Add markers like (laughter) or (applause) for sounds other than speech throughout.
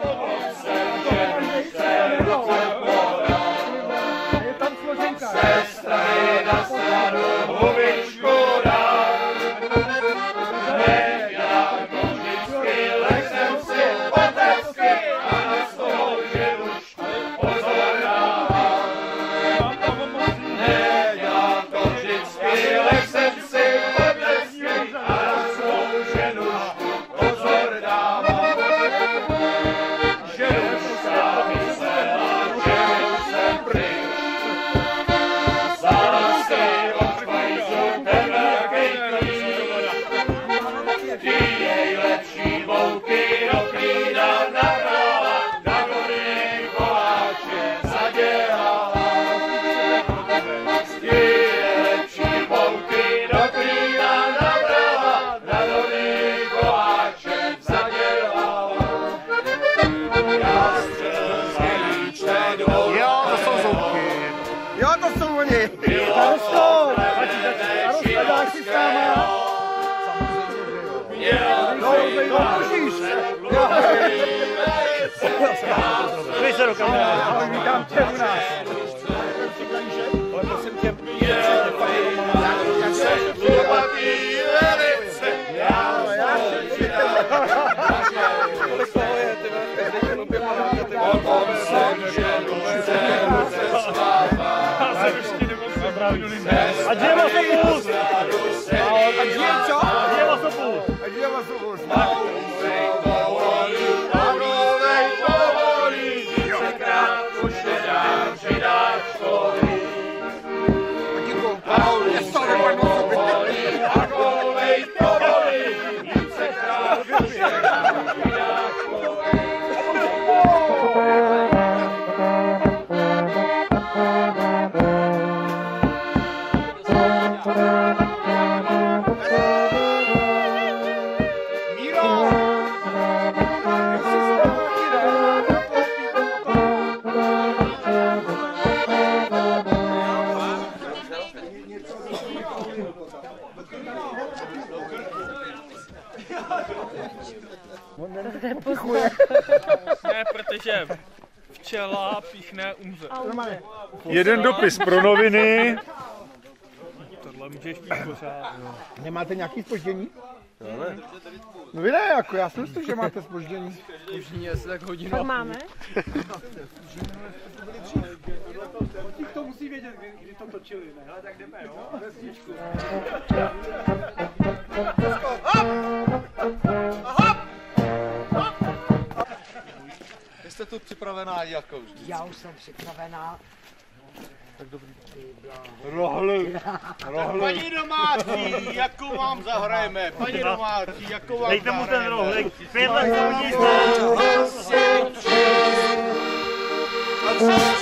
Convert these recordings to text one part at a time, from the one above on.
Je Questo lo cambiamo. Lui mi dà un Ne, protože včela píchne umře. Jeden dopis pro noviny. Tohle můžeš pít pořád. Nemáte nějaký spoždění? No vy ne, jako já jsem si že máte spoždění. Tak máme. To musí vědět, kdy to točili, ne? Hele, tak jdeme, jo? Jste (laughs) připravená jako vždy. Já už jsem připravená. Rohly. (laughs) Paní domácí, jakou vám zahrajeme? Paní domácí, jakou vám Dejte mu ten zahrajeme? rohlík. Pět let soudní A co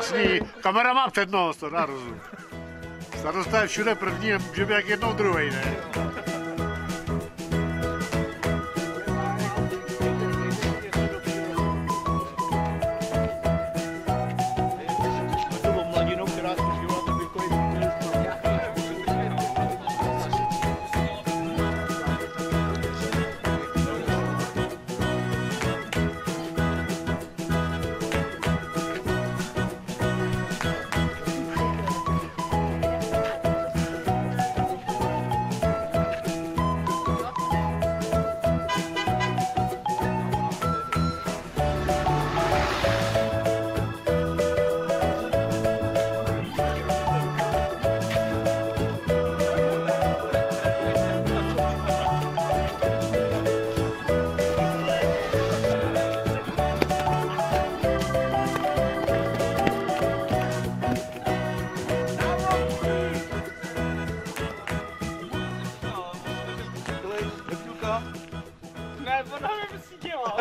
jasný. Kamera má přednost, to dá rozum. Starosta je všude první může být jak jednou druhý, ne?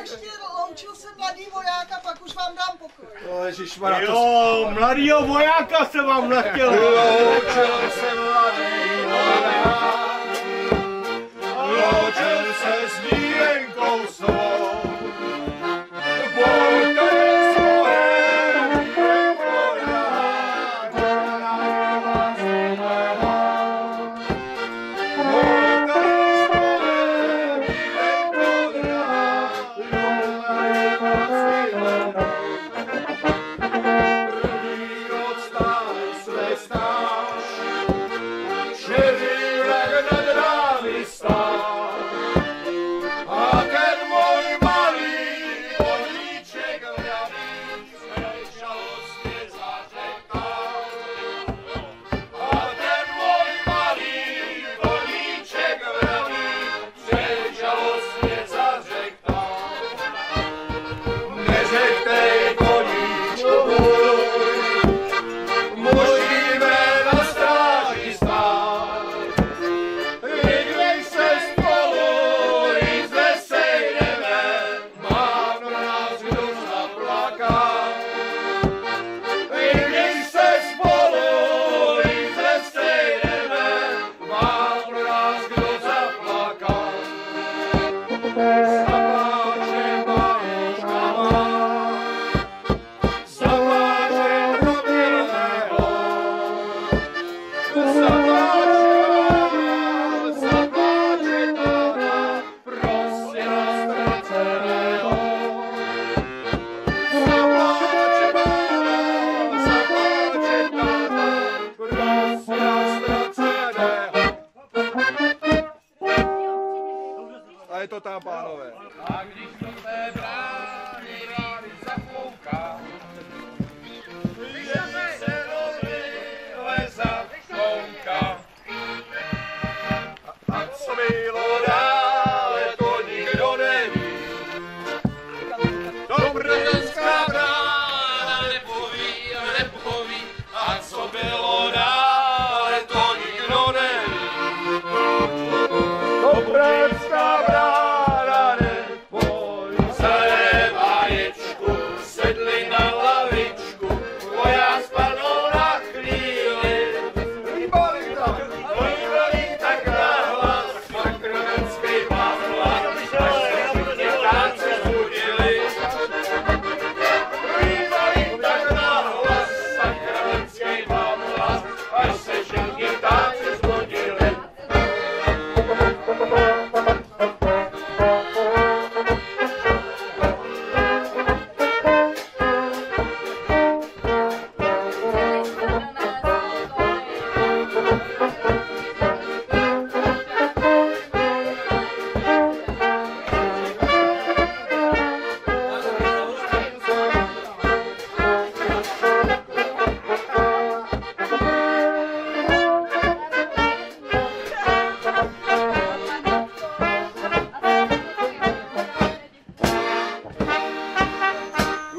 Ještě loučil se mladý voják a pak už vám dám pokoj. Ježišmarja, to Jo, mladýho vojáka se vám nechtěl. Loučil se mladý voják,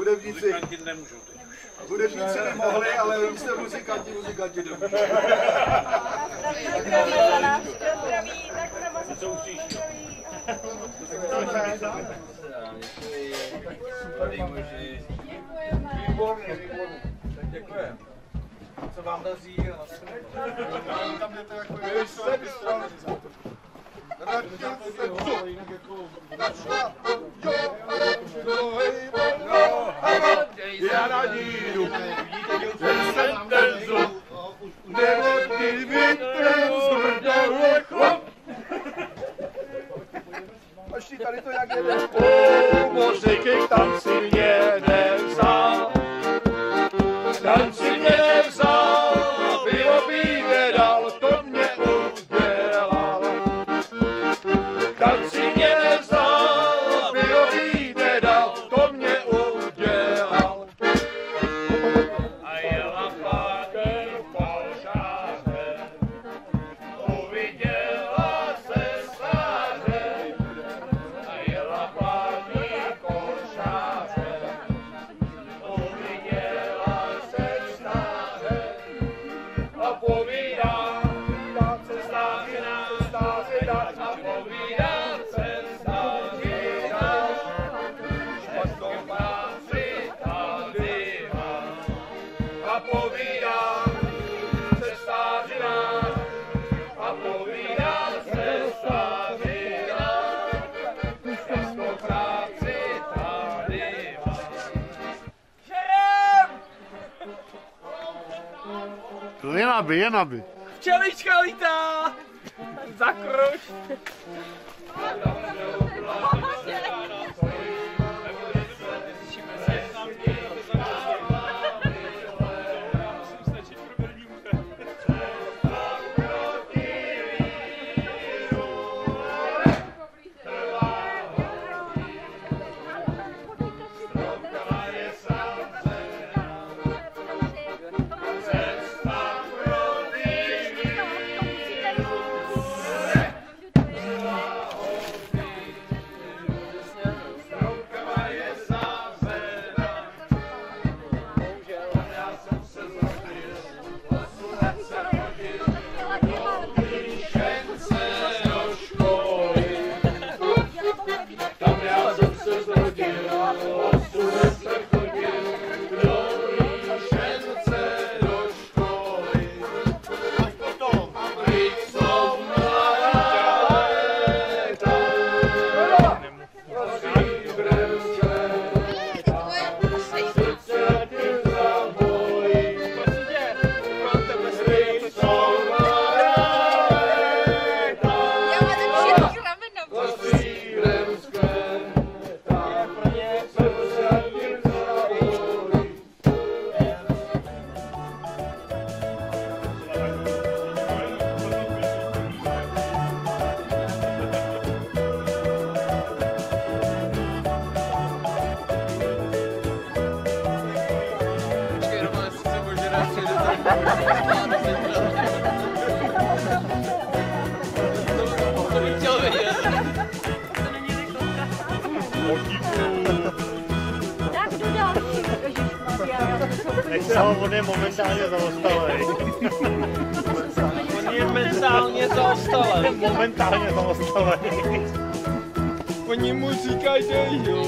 hudebníci. Muzikanti nemůžou teď už. Hudebníci nemohli, ale vy jste muzikanti, muzikanti nemůžou. Co už Výborně, výborně. Tak děkujeme co vám daří a na Tam jdete jako je se Radši se tu, našla to, jo, a radši to, hej, Geradinho. Jen aby, jen aby. Včelička lítá! Tak jdu další. Nechte ho, on je momentálně zaostalej. On je mentálně zaostalej. Momentálně zaostalej. Oni mu říkají, jo.